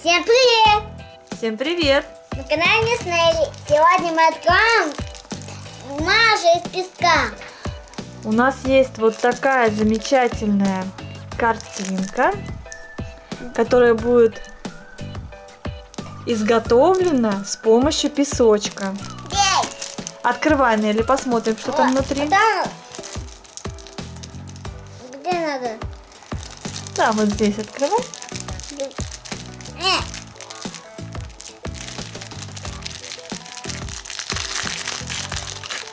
Всем привет! Всем привет! На канале Снелли. Сегодня мы откроем Маша из песка. У нас есть вот такая замечательная картинка, которая будет изготовлена с помощью песочка. Ей! Открывай, Нелли, посмотрим, что там Вот, внутри. а там- Где надо? Да, вот здесь открывай.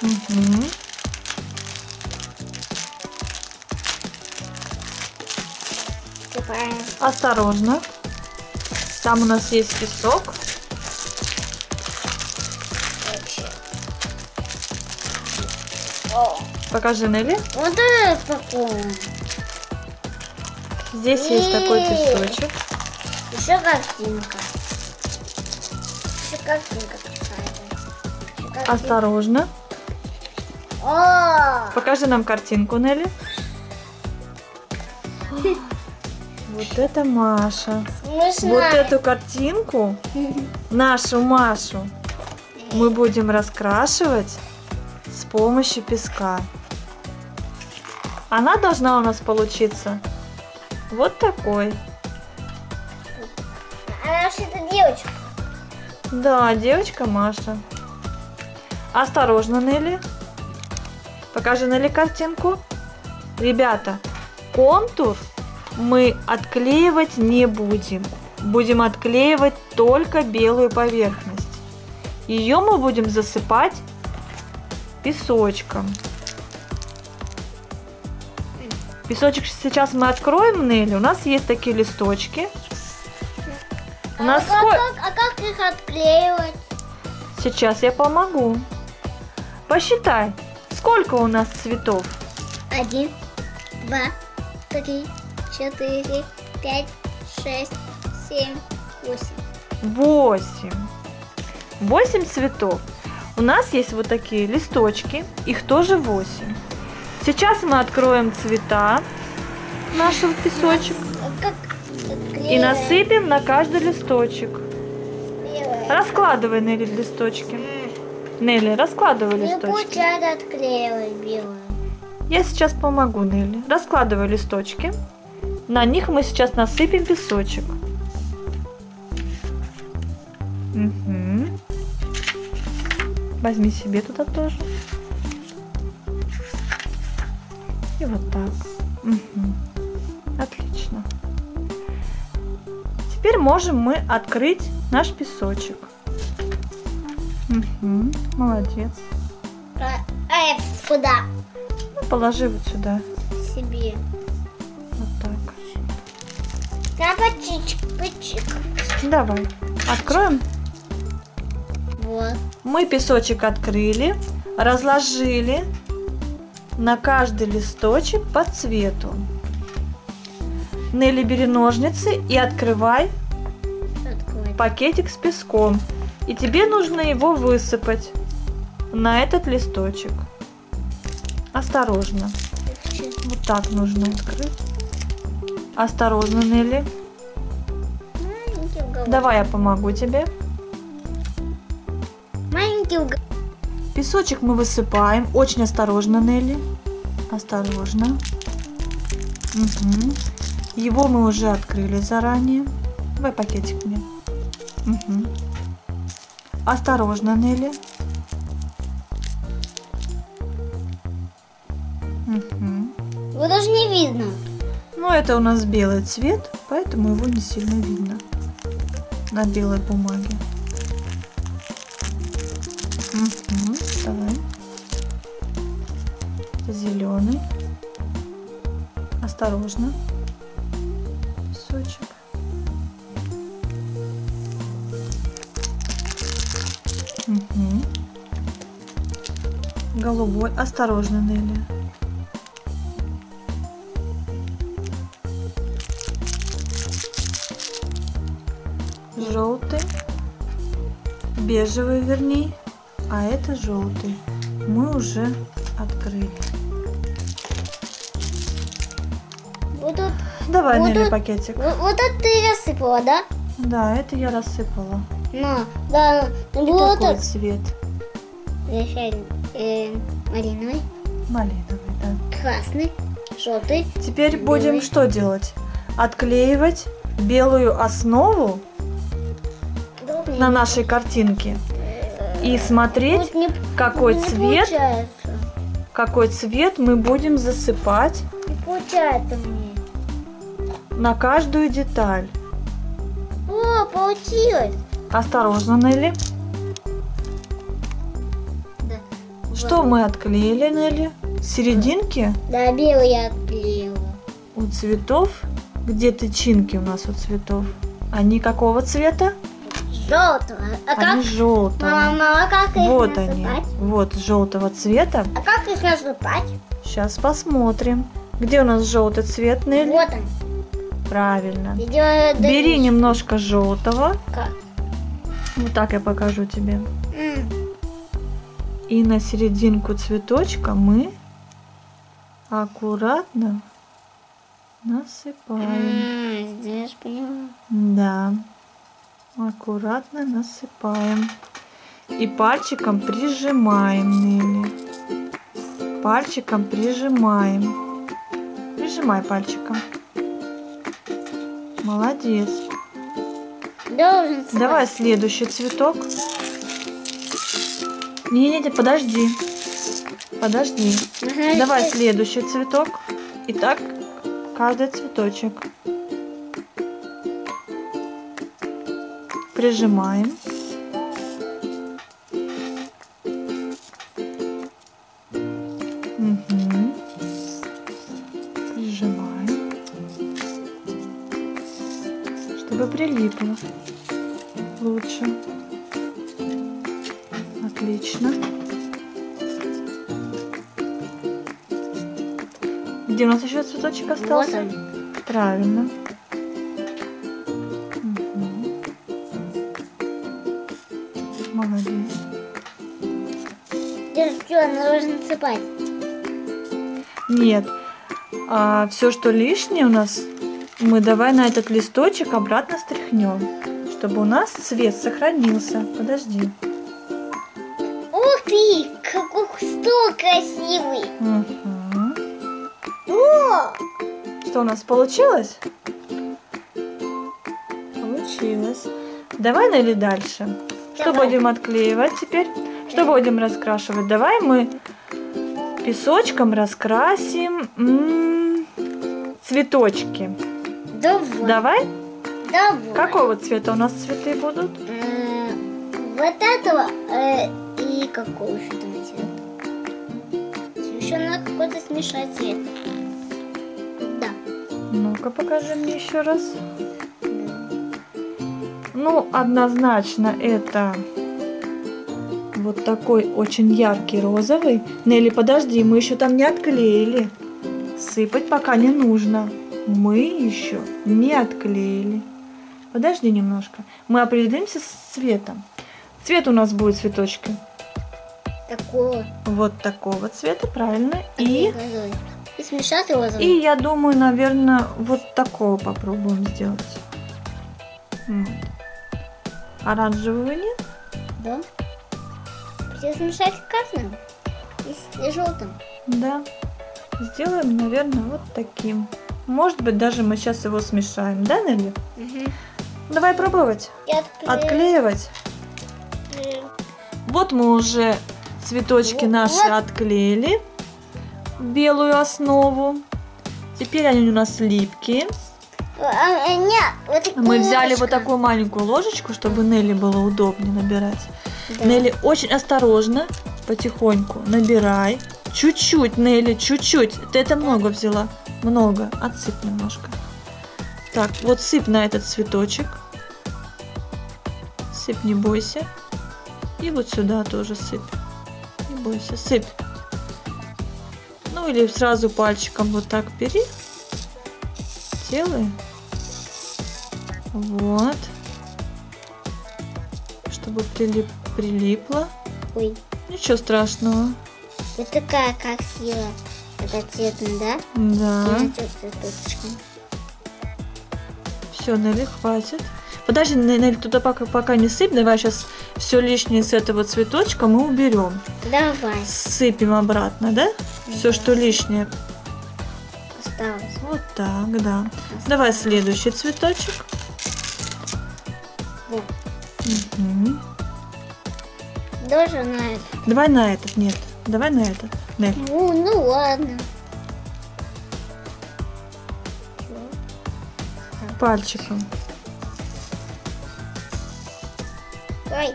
Мгм. открываем. Осторожно. Там у нас есть песок. Покажи, Нелли. вот это такое. Здесь есть такой песочек. Еще картинка. Еще картинка какая-то. Осторожно. О! Покажи нам картинку, Нелли. Вот это Маша. Смешная. Вот эту картинку, нашу Машу, мы будем раскрашивать с помощью песка. Она должна у нас получиться вот такой. Она вообще-то девочка. Да, девочка Маша. Осторожно, Нелли. Покажи Нелли картинку. Ребята, контур мы отклеивать не будем. Будем отклеивать только белую поверхность. Ее мы будем засыпать песочком. Песочек сейчас мы откроем, Нелли. У нас есть такие листочки. А нас как- сколько... как- а как их отклеивать? Сейчас я помогу. Посчитай, сколько у нас цветов? Один, два, три, четыре, пять, шесть, семь, восемь. Восемь. Восемь цветов. У нас есть вот такие листочки, их тоже восемь. Сейчас мы откроем цвета нашего песочек А и насыпем на каждый листочек. Раскладывай, Нелли, листочки. Нелли, раскладывай листочки. Я сейчас помогу, Нелли. Раскладывай листочки. На них мы сейчас насыпем песочек. Мгм. Возьми себе туда тоже. И вот так. Мгм. Теперь можем мы открыть наш песочек. Мгм. Молодец. А, а это куда? Ну, положи вот сюда. Себе. Вот так. На почичк, почик. Давай, откроем. Вот. Мы песочек открыли, разложили на каждый листочек по цвету. Нелли, бери ножницы и открывай. Пакетик с песком. И тебе нужно его высыпать на этот листочек. Осторожно. Вот так нужно открыть. Осторожно, Нелли. Давай я помогу тебе. Маленький. Песочек мы высыпаем. Очень осторожно, Нелли. Осторожно. Мгм. Его мы уже открыли заранее. Давай пакетик мне. Мгм. Осторожно, Нелли. Мгм. Его даже не видно. Ну, это у нас белый цвет, поэтому его не сильно видно на белой бумаге. Мгм, Давай. Зеленый. Осторожно. Песочек. Голубой. Осторожно, Нелли. желтый, бежевый вернее, а это желтый. Мы уже открыли. Тут, Давай, Вот Нелли, пакетик. вот, вот это ты рассыпала, да? Да, это я рассыпала. Ну, да, вот такой так. цвет. Решали, э, малиновый, Малиновый, да. красный, желтый. Теперь будем Белый. что делать? Отклеивать белую основу на нашей картинке и смотреть, Вот не, какой не цвет, получается. какой цвет мы будем засыпать Не получается мне. на каждую деталь. О, получилось. Осторожно, Нелли. Что мы отклеили, Нелли? Серединки Да, белый я отклеила. у цветов. Где тычинки у нас у цветов? Они какого цвета? Желтого. А Они как? желтого. Мама, мама, как их Вот насыпать? они. Вот желтого цвета. А как их насыпать? Сейчас посмотрим. Где у нас желтый цвет, Нелли? Вот он. Правильно. Бери немножко желтого. Как? Вот так я покажу тебе. М, И на серединку цветочка мы аккуратно насыпаем. Знаешь, поняла. Да. Аккуратно насыпаем. И пальчиком прижимаем, Нелли. Пальчиком прижимаем. Прижимай пальчиком. Молодец. Должен. Давай следующий цветок. Не-не-не, подожди. Подожди. Ага, Давай здесь. следующий цветок. И так каждый цветочек. Прижимаем. Вот остался? он. Правильно. Мгм. Молодец. Здесь все, нужно насыпать. Нет. А все, что лишнее у нас, мы давай на этот листочек обратно стряхнем, чтобы у нас цвет сохранился. Подожди. Ух ты, какой стол красивый. Мгм. Что у нас получилось? Получилось. Давай, Нелли, дальше. Что Давай. будем отклеивать теперь? Что будем раскрашивать? Давай мы песочком раскрасим м, цветочки. давай. Давай? Давай. Какого цвета у нас цветы будут? Э, Вот этого э, и какого еще цвета? Еще надо какой-то смешать цвет. Ну-ка, покажи мне еще раз. Ну, однозначно это вот такой очень яркий розовый. Нелли, подожди, мы еще там не отклеили. Сыпать пока не нужно. Мы еще не отклеили. Подожди немножко. Мы определимся с цветом. Цвет у нас будет цветочки Такого. вот такого цвета, правильно? И, Розовый. Смешать розовый. и я думаю, наверное, вот такого попробуем сделать. Вот. Оранжевого нет? Да. Все смешать красным и и желтым. Да. Сделаем, наверное, вот таким. Может быть, даже мы сейчас его смешаем, да, Нелли? Угу. Давай пробовать. И отклею. Отклеивать. Вот мы уже цветочки Вот. наши отклеили. Белую основу. Теперь они у нас липкие. А, а, нет, вот Мы взяли вот ложку. такую маленькую ложечку, чтобы Нелли было удобнее набирать. Да. Нелли, очень осторожно, потихоньку набирай. Чуть-чуть, Нелли, чуть-чуть. Ты это много взяла. Много. Отсыпь немножко. Так, вот сыпь на этот цветочек. Сыпь, не бойся. И вот сюда тоже сыпь. Не бойся, сыпь. Ну или сразу пальчиком вот так бери. Делай. Вот. Чтобы прилип, прилипло. Ой, Ничего страшного. вот такая красивая. Это цветно, да? Да. Все, Нелли, хватит. Подожди, Нель, туда пока, пока не сыпь. Давай сейчас все лишнее с этого цветочка мы уберем. Давай. Сыпем обратно, да? Все, что лишнее. Осталось. Вот так, да. Давай следующий цветочек. Вот. На это. Давай на этот, нет. Давай на этот. Нель. Ну, ну ладно. Пальчиком. Ой.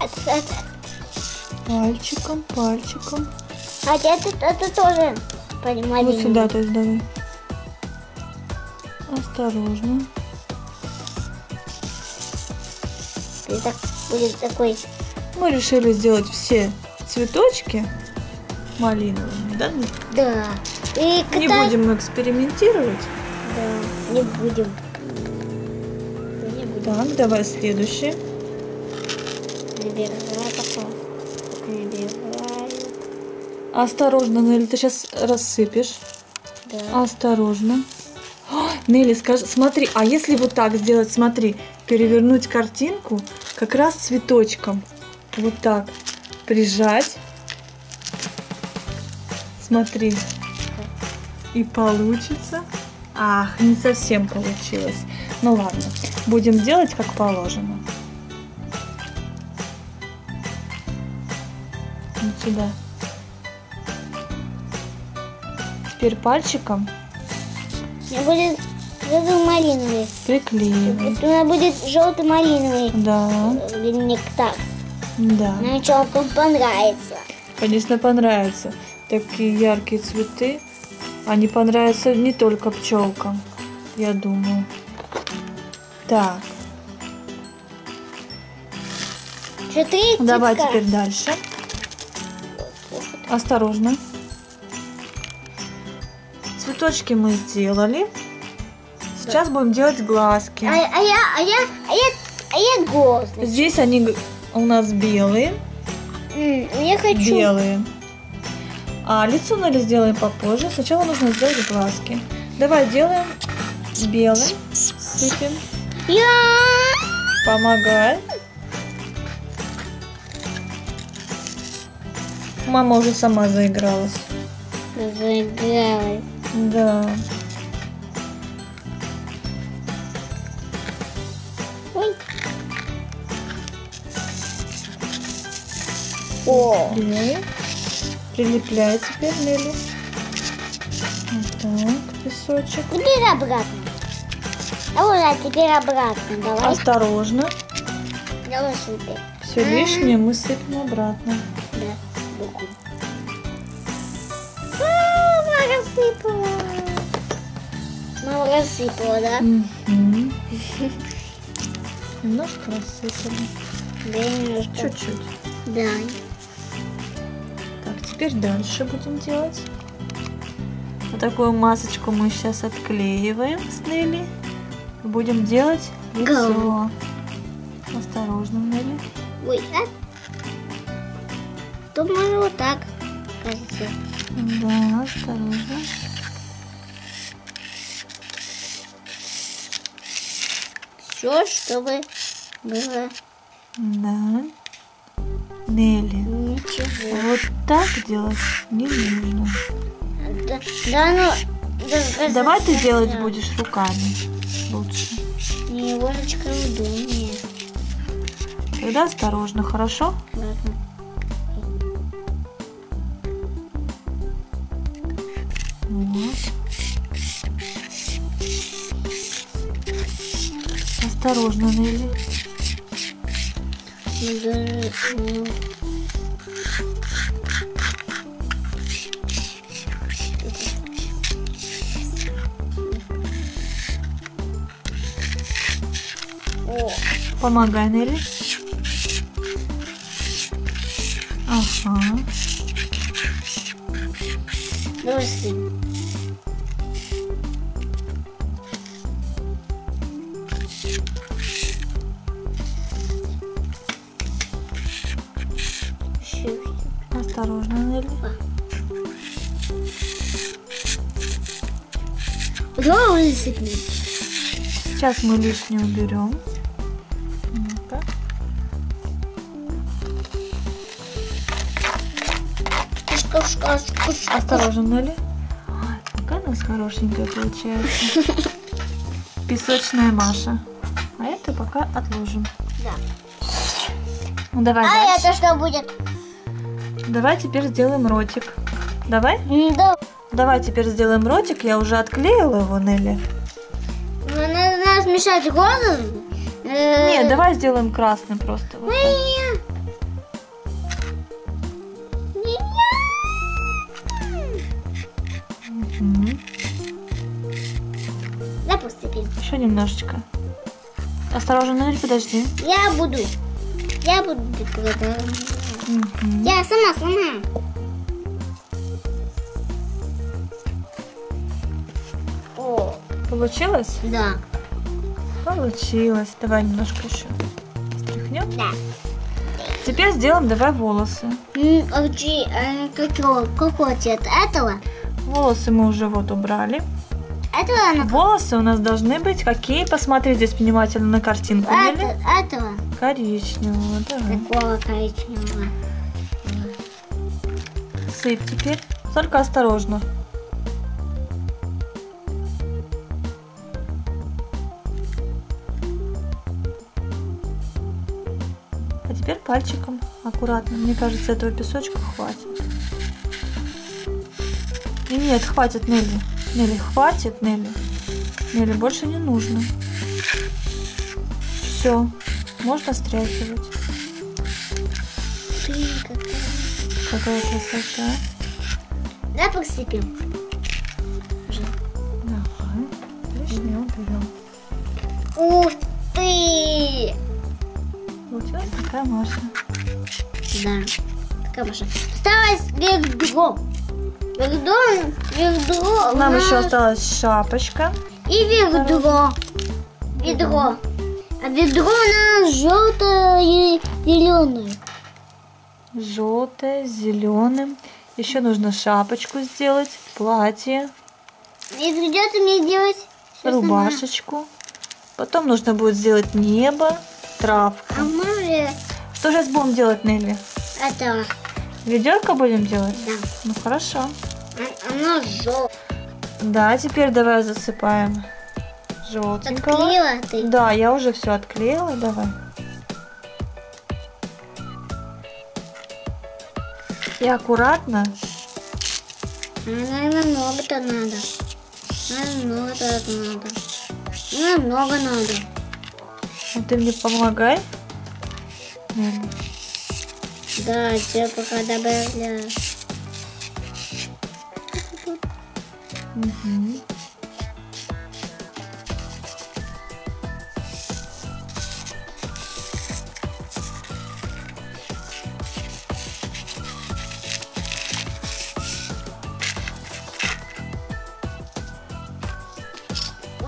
Это, Пальчиком, пальчиком. а это, это тоже понимаю. Вот сюда, то есть давай. Осторожно. И так будет такой. Мы решили сделать все цветочки малиновыми, да? Да. И Не когда- будем экспериментировать. Да, не будем. Не будем. Так, давай следующий. Набираю пока. Осторожно, Нелли, ты сейчас рассыпешь. Да. Осторожно. О, Нелли, скажи, смотри, а если вот так сделать, смотри, перевернуть картинку как раз цветочком. Вот так. Прижать. Смотри. И получится. Ах, не совсем получилось. Ну ладно, будем делать как положено. Вот сюда. Теперь пальчиком меня будет желто-малиновый. приклеивай. У меня будет желто-малиновый Да, э, нектар. да. Нам челкам понравится. Конечно, понравится. Такие яркие цветы. Они понравятся не только пчелкам, я думаю. Так, Четыре давай теперь дальше. Осторожно. Цветочки мы сделали. Сейчас будем делать глазки. А, а я, а я, а я, а я грозный. Здесь они у нас белые. Я хочу. белые. А лицо Нелли сделаем попозже. Сначала нужно сделать глазки. Давай делаем белым. Сыпем. Я. Помогай. Мама уже сама заигралась. Заигралась. Да. Ой. О, Белый. Прилепляй теперь Нелли. Вот так, песочек. теперь обратно. А вот, а теперь обратно. Давай. Осторожно. Давай сюда. Все лишнее мы сыпем обратно. Да, руку. Рассыпала. Мама рассыпала, да? Немножко рассыпали. Да, немножко. Чуть-чуть. Да. Так, теперь дальше будем делать. Вот такую масочку мы сейчас отклеиваем с Нелли. Будем делать лицо. Голову. Осторожно, Нелли. Ой, а? Можно вот так, кажется. Да, осторожно. Все, чтобы было Да. Нелли. ничего. Вот так делать не нужно. Да, да ну... да, Давай ты да, делать да. будешь руками лучше. Немножечко удобнее. Тогда осторожно, хорошо? Ладно. Осторожно, Нелли. Ну, даже, ну, О, Помогай, Нелли. Ага. давай Осторожно, Нелли. Давай высыпем. Сейчас мы лишнее уберем. Шка, шка, шка. Осторожно, Нелли. Ой, Какая у нас хорошенькая получается. Песочная Маша. А это пока отложим. Да. Ну, давай А дальше. это что будет? Давай теперь сделаем ротик. Давай? Да. Давай теперь сделаем ротик. Я уже отклеила его, Нелли. Ну, Надо, смешать розовый. Э, Нет, давай сделаем красный просто. вот. Еще немножечко. Осторожно, Нелли, подожди. Я буду. Я буду Я сама, сама. О, Получилось? да. Получилось. Давай немножко еще стряхнем. Да. Теперь сделаем давай волосы. Э, какого цвета? Этого? Волосы мы уже вот убрали. Этого она Волосы у нас должны быть какие? Посмотри здесь внимательно на картинку. Это, Нелли. этого? Коричневого, давай. Какого коричневого? Сыпь теперь. Только осторожно. А теперь пальчиком аккуратно. Мне кажется, этого песочка хватит. Нет, хватит, Нелли. Нелли, хватит, Нелли. Нелли, больше не нужно. Все, можно стряхивать. Ты какая. Какая красота. Давай. Лишнее уберем. Ух ты! Получилась такая Маша. Да. Такая Маша. Осталось ведро. Ведро, ведро. Нам нас- еще осталась шапочка. И ведро. Ведро. А ведро у нас желтое и зеленое. Желтая, с зеленым. Еще нужно шапочку сделать, платье, И придется мне делать рубашечку. Потом нужно будет сделать небо, травку. А мы Что сейчас будем делать, Нелли? это, Ведерко будем делать? да, Ну хорошо. Оно желтое. Да, теперь давай засыпаем желтенького. Отклеила ты? Да, я уже все отклеила, давай. И аккуратно Наверное, много-то надо. Наверное, много-то надо. Наверное, много надо. А ты мне помогай. Нелли. Да, я пока добавляю. Мгм.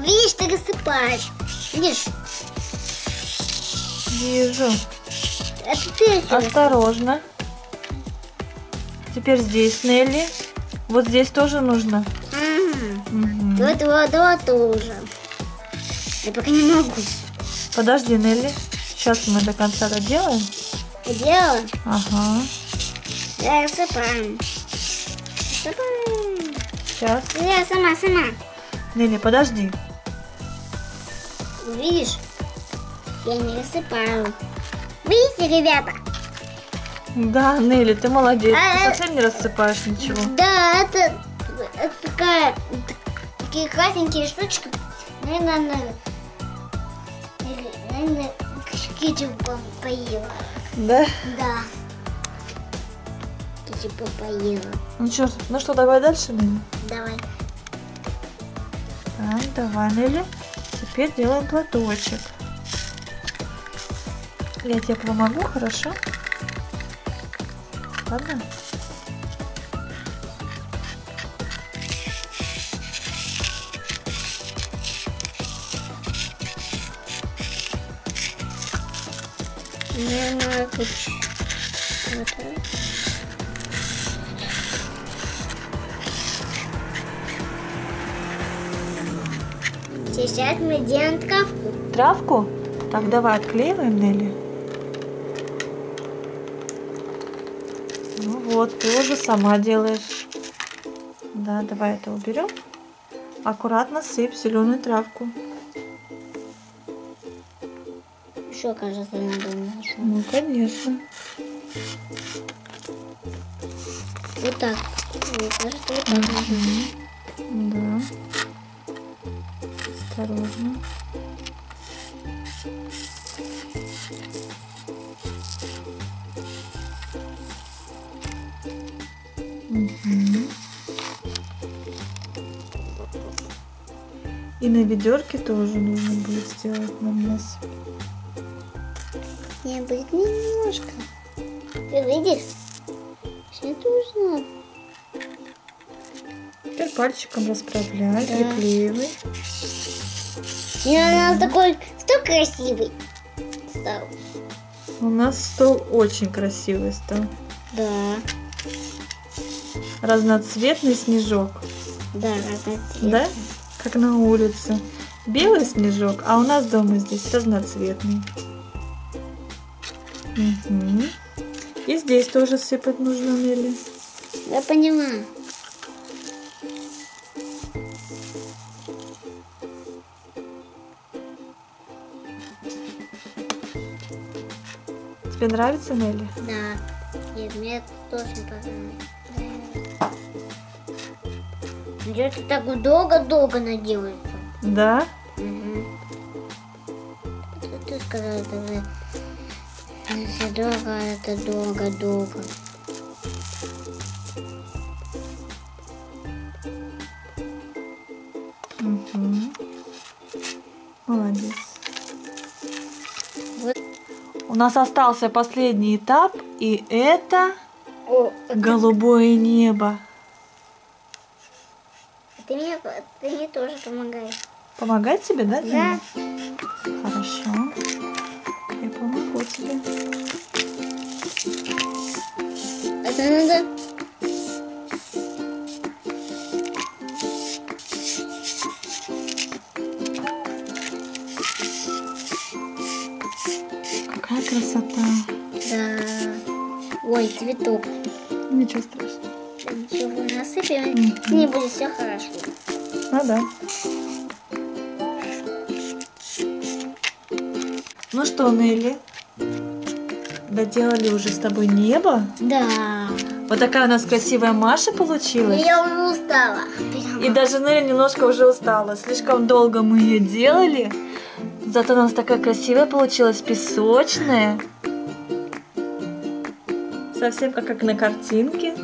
Видишь, ты рассыпаешь. Видишь, Вижу. это ты Осторожно. Теперь здесь, Нелли. Вот здесь тоже нужно. Мгм. Вот, вот, вот тоже. Я пока не могу. Подожди, Нелли. Сейчас мы до конца доделаем. Делала. Ага. Да, рассыпаем. Рассыпаем. Сейчас. Я сама, сама. Нелли, подожди. Видишь? Я не рассыпаю. Видите, ребята? Да, Нелли, ты молодец. А, Ты э. совсем не рассыпаешь ничего. Да, это, это такая, такие красненькие штучки. Наверное. Наверное, кетчуп поела. Да? Да. Кетчуп поела. Ну что, ну что, давай дальше, Нелли? Давай. Так, давай, Нелли. Теперь делаем платочек. Я тебе помогу, хорошо? Ладно? Наверное, это. Сейчас мы делаем травку. Травку? Так, давай отклеиваем, Нелли. Ну вот, ты уже сама делаешь. Да, давай это уберем. Аккуратно сыпь зеленую травку. Еще, кажется, надо нашу. Ну, конечно. Вот так. Мне кажется, вот так нужно. Да. Осторожно. И на ведерке тоже нужно будет сделать намес. Не будет немножко. Ты видишь? Все нужно. Теперь пальчиком расправляй, Да. приклеивай. И у нас такой стол красивый стал. У нас стол очень красивый стал. Да, Разноцветный снежок. да, разноцветный. Да? Как на улице. Белый снежок, а у нас дома здесь разноцветный. И здесь тоже сыпать нужно, Нелли. Я поняла. Тебе нравится, Нелли? Да. Нет, мне тоже понравилось. Где-то так долго-долго наделается. Да? Угу. Ты сказала, это вы- это долго, это долго-долго. Мгм. Молодец. Вот. У нас остался последний этап, и это О, голубое небо. ты мне, ты мне тоже помогаешь. Помогать тебе, да? Да. Хорошо. Тебе. Это надо... Какая красота. Да. Ой, цветок. Ничего страшного. Да Ничего не насыпем, Мгм. с ней будет все хорошо. Ну да. Ну что, Нелли? Доделали уже с тобой небо. Да. Вот такая у нас красивая Маша получилась. Я уже устала. И даже Нелли немножко уже устала. Слишком долго мы ее делали. Зато у нас такая красивая получилась, песочная. Совсем как, как на картинке,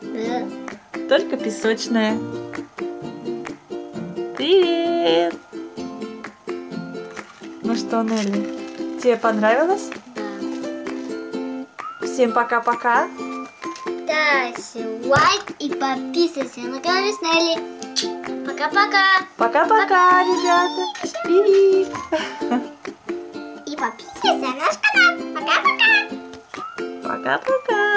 Да. только песочная. Привет! Ну что, Нелли, тебе понравилось? Всем пока-пока. Ставьте лайк и подписывайся на канал. Пока-пока. Пока-пока, ребята. Привет! И подписывайся на наш канал. Пока-пока. Пока-пока.